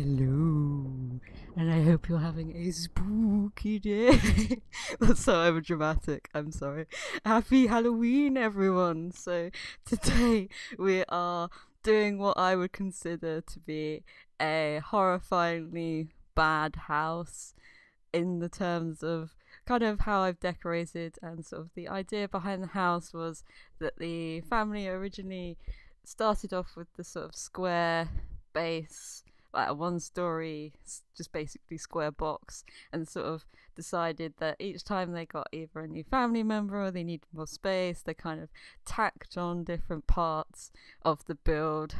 Hello, and I hope you're having a spooky day. That's so overdramatic. I'm sorry. Happy Halloween, everyone. So, today we are doing what I would consider to be a horrifyingly bad house in the terms of kind of how I've decorated and sort of the idea behind the house was that the family originally started off with the sort of square base like a one story just basically square box and sort of decided that each time they got either a new family member or they needed more space they kind of tacked on different parts of the build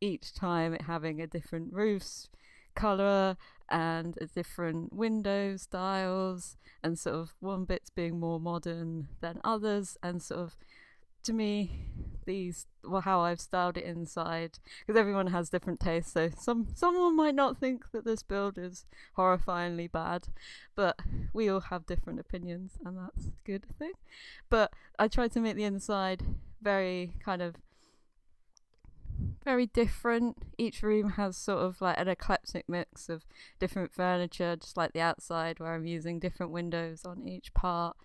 each time it having a different roof color and a different window styles and sort of one bit's being more modern than others. And sort of to me these well how I've styled it inside because everyone has different tastes so some someone might not think that this build is horrifyingly bad but we all have different opinions and that's a good thing. But I tried to make the inside very kind of very different. Each room has sort of like an eclectic mix of different furniture just like the outside where I'm using different windows on each part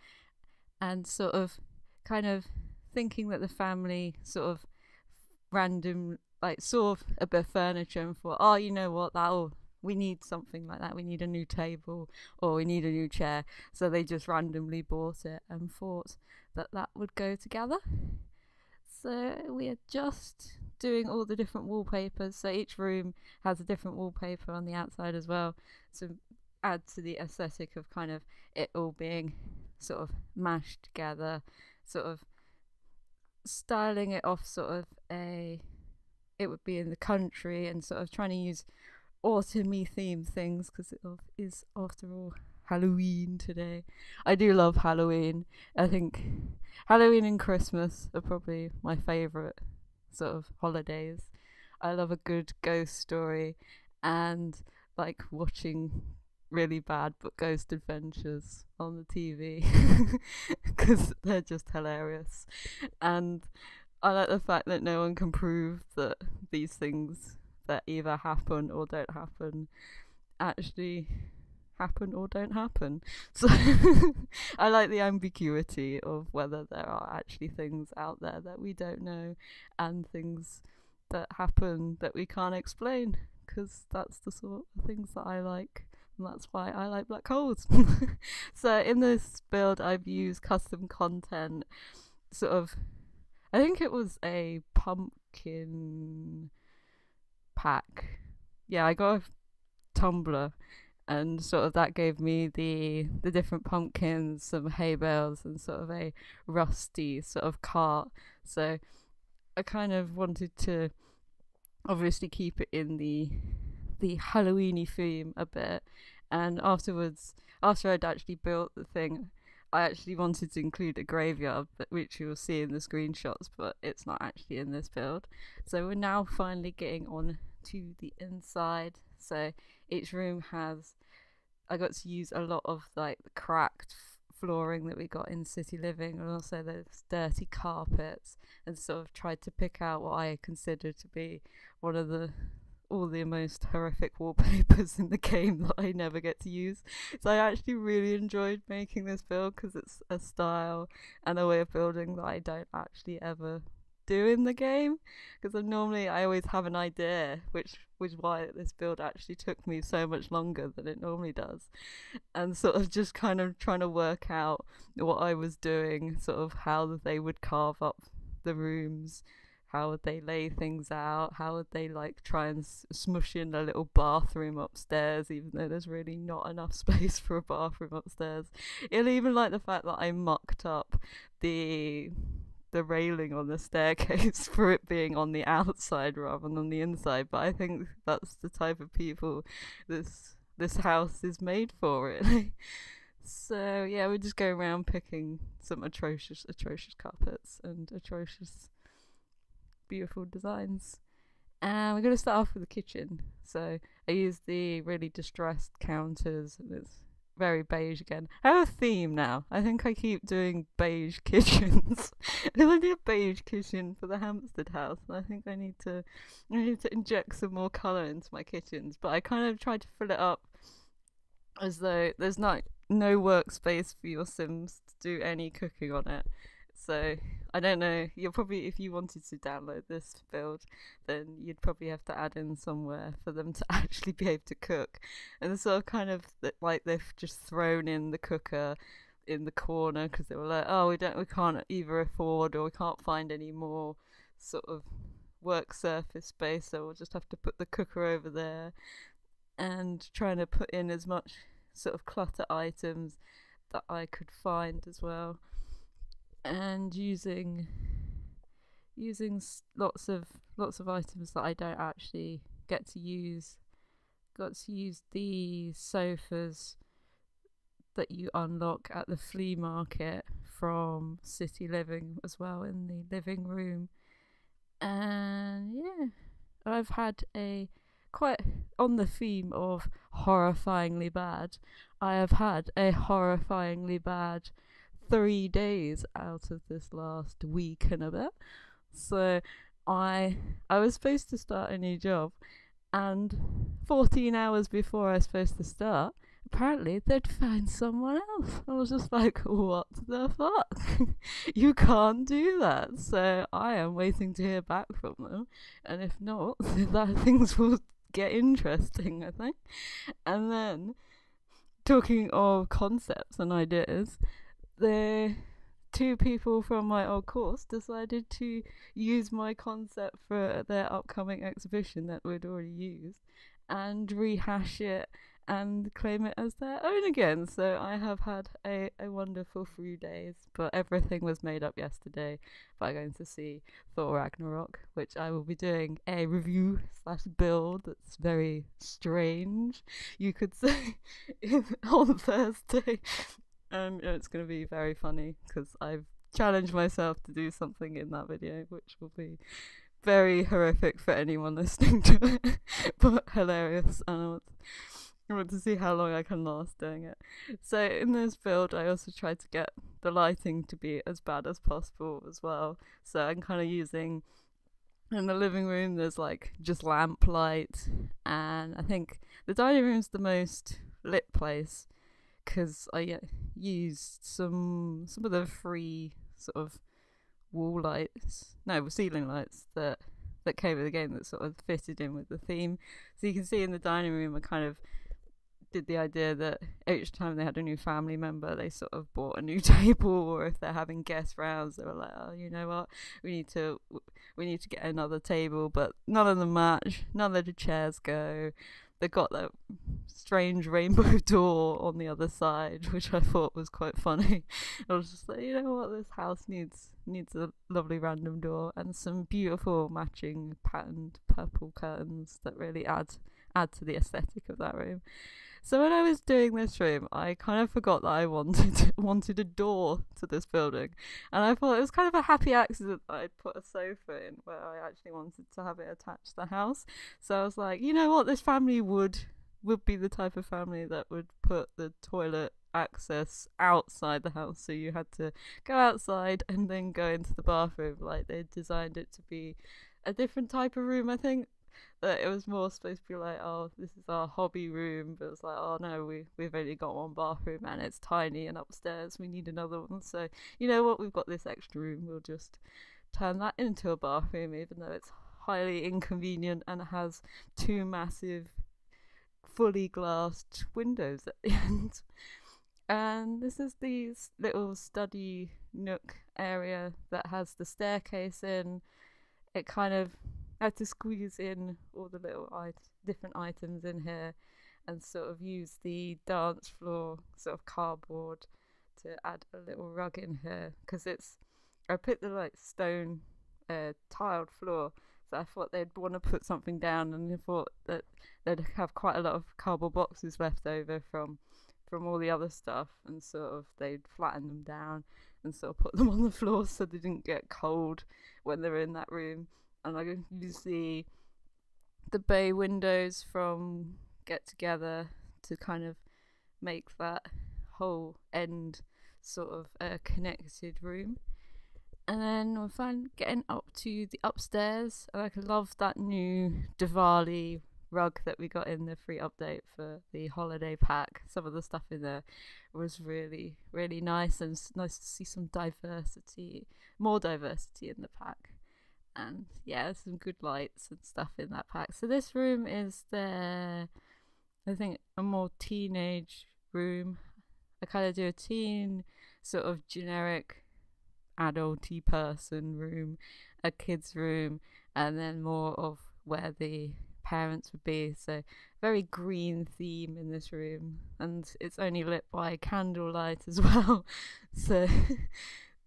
and sort of kind of thinking that the family sort of random like saw a bit of furniture and thought, oh, you know what, that'll we need something like that. We need a new table or we need a new chair. So they just randomly bought it and thought that that would go together. So we are just doing all the different wallpapers. So each room has a different wallpaper on the outside as well to add to the aesthetic of kind of it all being sort of mashed together, sort of styling it off sort of a it would be in the country and sort of trying to use autumny themed things because it is after all Halloween today. I do love Halloween. I think Halloween and Christmas are probably my favorite sort of holidays. I love a good ghost story and like watching really bad but ghost adventures on the TV because they're just hilarious. And I like the fact that no one can prove that these things that either happen or don't happen actually happen or don't happen. So I like the ambiguity of whether there are actually things out there that we don't know and things that happen that we can't explain because that's the sort of things that I like and that's why I like black holes. so in this build, I've used custom content, sort of. I think it was a pumpkin pack. Yeah, I got a Tumblr, and sort of that gave me the the different pumpkins, some hay bales, and sort of a rusty sort of cart. So I kind of wanted to obviously keep it in the the Halloweeny theme a bit. And afterwards, after I'd actually built the thing, I actually wanted to include a graveyard, which you will see in the screenshots, but it's not actually in this build. So we're now finally getting on to the inside. So each room has, I got to use a lot of like the cracked flooring that we got in city living and also those dirty carpets and sort of tried to pick out what I consider to be one of the all the most horrific wallpapers in the game that I never get to use. So I actually really enjoyed making this build because it's a style and a way of building that I don't actually ever do in the game because normally I always have an idea which was why this build actually took me so much longer than it normally does and sort of just kind of trying to work out what I was doing sort of how they would carve up the rooms how would they lay things out? How would they like try and smush in a little bathroom upstairs, even though there's really not enough space for a bathroom upstairs? It'll even like the fact that I mucked up the the railing on the staircase for it being on the outside rather than on the inside. But I think that's the type of people this this house is made for. Really. So yeah, we're just go around picking some atrocious, atrocious carpets and atrocious beautiful designs. And we're going to start off with the kitchen. So I used the really distressed counters, and it's very beige again. I have a theme now. I think I keep doing beige kitchens. I only a beige kitchen for the Hampstead house, and I think I need to I need to inject some more colour into my kitchens. But I kind of tried to fill it up as though there's not no workspace for your Sims to do any cooking on it. So I don't know. You'll probably, if you wanted to download this build, then you'd probably have to add in somewhere for them to actually be able to cook. And it's sort of kind of like they've just thrown in the cooker in the corner because they were like, oh, we don't, we can't either afford or we can't find any more sort of work surface space, so we'll just have to put the cooker over there and trying to put in as much sort of clutter items that I could find as well and using using lots of lots of items that I don't actually get to use. Got to use the sofas that you unlock at the flea market from City Living as well in the living room. And yeah, I've had a quite on the theme of horrifyingly bad. I have had a horrifyingly bad three days out of this last week and a bit. So I I was supposed to start a new job and 14 hours before I was supposed to start, apparently they'd found someone else. I was just like, what the fuck? you can't do that. So I am waiting to hear back from them. And if not, that things will get interesting, I think. And then talking of concepts and ideas, the two people from my old course decided to use my concept for their upcoming exhibition that we'd already used and rehash it and claim it as their own again. So I have had a, a wonderful few days, but everything was made up yesterday by going to see Thor Ragnarok, which I will be doing a review slash build that's very strange, you could say, on Thursday um, it's going to be very funny because I've challenged myself to do something in that video, which will be very horrific for anyone listening to it, but hilarious. And I want, I want to see how long I can last doing it. So in this build, I also tried to get the lighting to be as bad as possible as well. So I'm kind of using in the living room. There's like just lamp light, and I think the dining room's the most lit place because I uh, used some some of the free sort of wall lights, no, ceiling lights that that came with the game that sort of fitted in with the theme. So you can see in the dining room, I kind of did the idea that each time they had a new family member, they sort of bought a new table, or if they're having guest rounds, they were like, "Oh, you know what? We need to, we need to get another table." But none of them match. None of the chairs go they got that strange rainbow door on the other side, which I thought was quite funny. I was just like, you know what, this house needs needs a lovely random door and some beautiful matching patterned purple curtains that really add add to the aesthetic of that room. So when I was doing this room, I kind of forgot that I wanted wanted a door to this building, and I thought it was kind of a happy accident that I'd put a sofa in where I actually wanted to have it attached to the house. So I was like, you know what, this family would would be the type of family that would put the toilet access outside the house. So you had to go outside and then go into the bathroom. Like they designed it to be a different type of room i think that it was more supposed to be like, oh, this is our hobby room, but it's like, oh no, we we've only got one bathroom and it's tiny and upstairs we need another one. So you know what, we've got this extra room, we'll just turn that into a bathroom, even though it's highly inconvenient and has two massive, fully glassed windows at the end. And this is the little study nook area that has the staircase in. It kind of Had to squeeze in all the little it- different items in here and sort of use the dance floor sort of cardboard to add a little rug in here. Because it's I put the like stone uh, tiled floor so I thought they'd want to put something down and I thought that they'd have quite a lot of cardboard boxes left over from from all the other stuff and sort of they'd flatten them down and sort of put them on the floor so they didn't get cold when they were in that room and I use the the bay windows from Get Together to kind of make that whole end sort of a connected room. And then we're fine getting up to the upstairs. And I love that new Diwali rug that we got in the free update for the holiday pack. Some of the stuff in there was really, really nice and nice to see some diversity, more diversity in the pack. And yeah, some good lights and stuff in that pack. So this room is the, I think, a more teenage room. I kind of do a teen sort of generic adulty person room, a kids room, and then more of where the parents would be. So very green theme in this room, and it's only lit by candlelight as well. so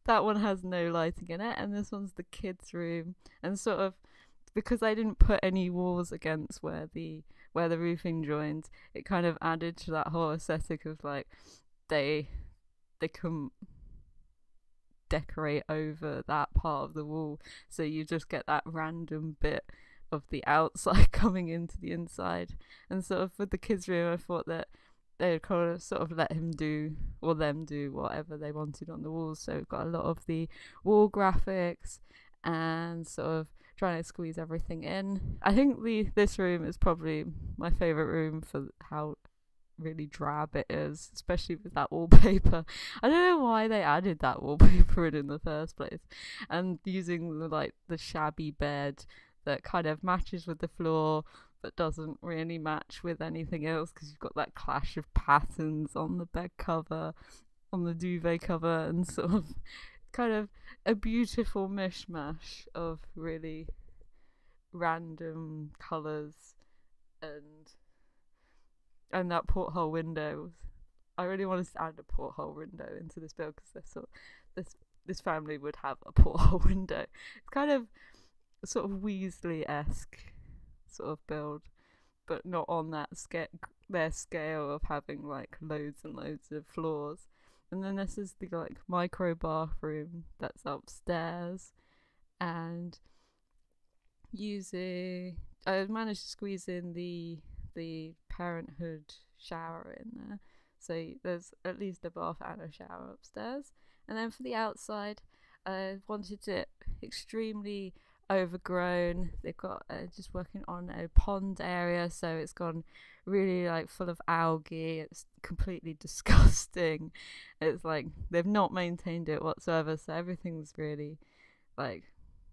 that one has no lighting in it, and this one's the kids' room, and sort of because I didn't put any walls against where the where the roofing joins, it kind of added to that whole aesthetic of like they they can decorate over that part of the wall. So you just get that random bit of the outside coming into the inside. And sort of with the kids room i thought that they kind of sort of let him do or them do whatever they wanted on the walls. So we've got a lot of the wall graphics and sort of trying to squeeze everything in. I think the this room is probably my favorite room for how really drab it is, especially with that wallpaper. I don't know why they added that wallpaper in in the first place, and using the, like the shabby bed that kind of matches with the floor but doesn't really match with anything else because you've got that clash of patterns on the bed cover, on the duvet cover, and sort of kind of a beautiful mishmash of really random colours and and that porthole window. I really wanted to add a porthole window into this build because this sort this this family would have a porthole window. It's kind of sort of Weasley esque sort of build, but not on that scale their scale of having like loads and loads of floors. And then this is the like micro bathroom that's upstairs, and using I managed to squeeze in the the parenthood shower in there. So there's at least a bath and a shower upstairs. And then for the outside, I wanted it extremely overgrown. They've got uh, just working on a pond area, so it's gone really like full of algae. It's completely disgusting. It's like they've not maintained it whatsoever, so everything's really like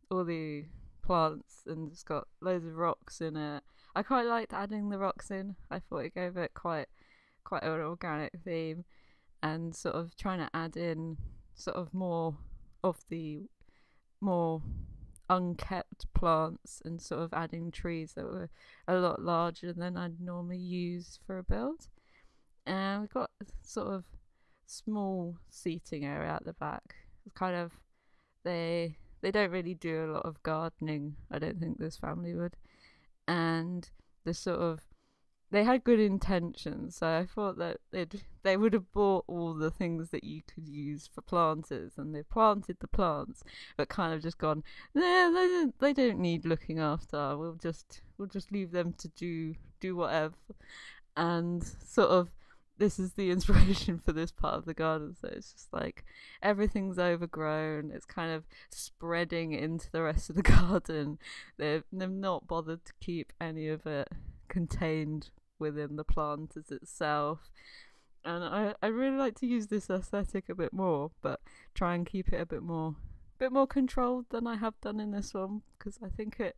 all the plants and it's got loads of rocks in it. I quite liked adding the rocks in. I thought it gave it quite quite an organic theme and sort of trying to add in sort of more of the more unkept plants and sort of adding trees that were a lot larger than I'd normally use for a build. And we've got sort of small seating area at the back. It's kind of they they don't really do a lot of gardening. I don't think this family would and the sort of they had good intentions, so I thought that they'd they would have bought all the things that you could use for planters, and they planted the plants, but kind of just gone, nah, they don't they don't need looking after. We'll just we'll just leave them to do do whatever, and sort of this is the inspiration for this part of the garden. So it's just like everything's overgrown. It's kind of spreading into the rest of the garden. They've, they've not bothered to keep any of it contained within the planters itself. And I, I really like to use this aesthetic a bit more, but try and keep it a bit more bit more controlled than I have done in this one because I think it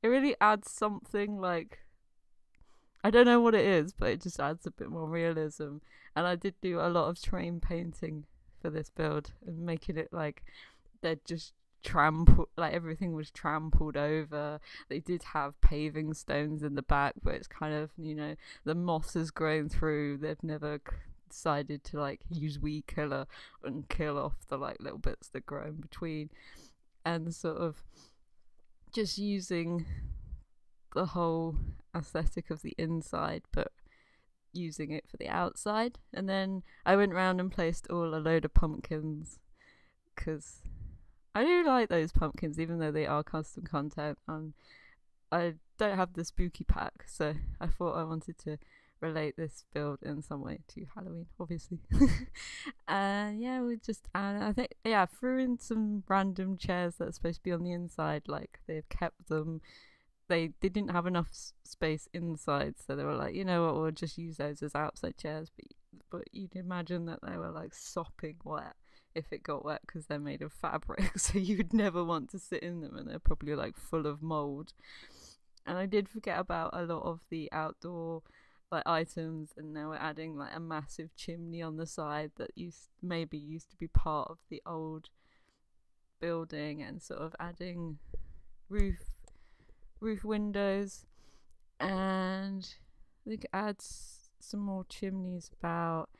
it really adds something like I don't know what it is, but it just adds a bit more realism. And I did do a lot of terrain painting for this build and making it like they're just trampled like everything was trampled over. They did have paving stones in the back but it's kind of you know the moss has grown through. They've never decided to like use weed killer and kill off the like little bits that grow in between. And sort of just using the whole aesthetic of the inside, but using it for the outside. And then I went round and placed all a load of pumpkins because I do like those pumpkins, even though they are custom content. And I don't have the spooky pack, so I thought I wanted to relate this build in some way to Halloween, obviously. and yeah, we just and I think yeah, threw in some random chairs that are supposed to be on the inside. Like they've kept them. They, they didn't have enough space inside, so they were like, you know what, we'll just use those as outside chairs. But but you'd imagine that they were like sopping wet if it got wet because they're made of fabric, so you'd never want to sit in them, and they're probably like full of mold. And I did forget about a lot of the outdoor like items, and now we're adding like a massive chimney on the side that used maybe used to be part of the old building, and sort of adding roof roof windows, and I think it adds some more chimneys about.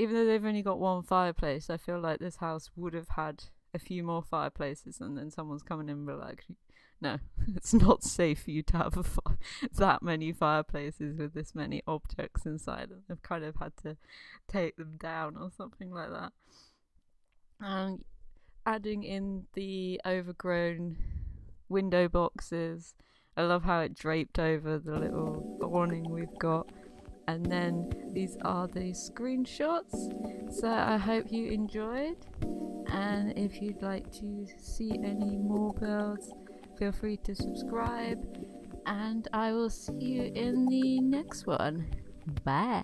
Even though they've only got one fireplace, I feel like this house would have had a few more fireplaces, and then someone's coming in and be like, no, it's not safe for you to have fi- that many fireplaces with this many objects inside. And I've kind of had to take them down or something like that. And adding in the overgrown window boxes. I love how it draped over the little awning we've got. And then these are the screenshots. So I hope you enjoyed. And if you'd like to see any more builds, feel free to subscribe. And I will see you in the next one. Bye.